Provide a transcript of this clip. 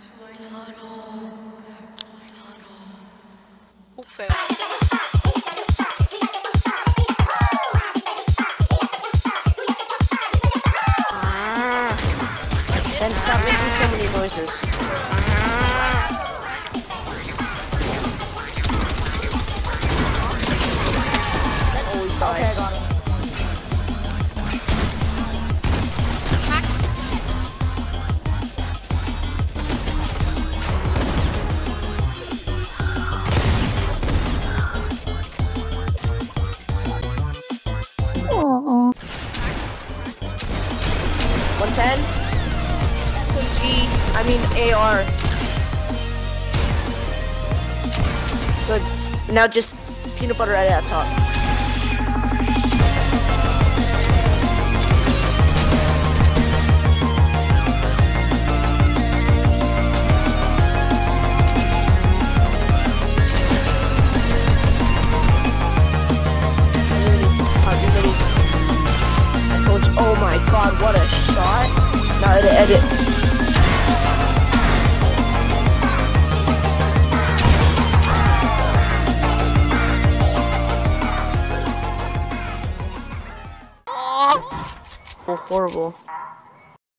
Tunnel. Then stop making so many noises. 110? SMG, I mean AR. Good. Now just peanut butter right at the top. Edit. Oh, horrible.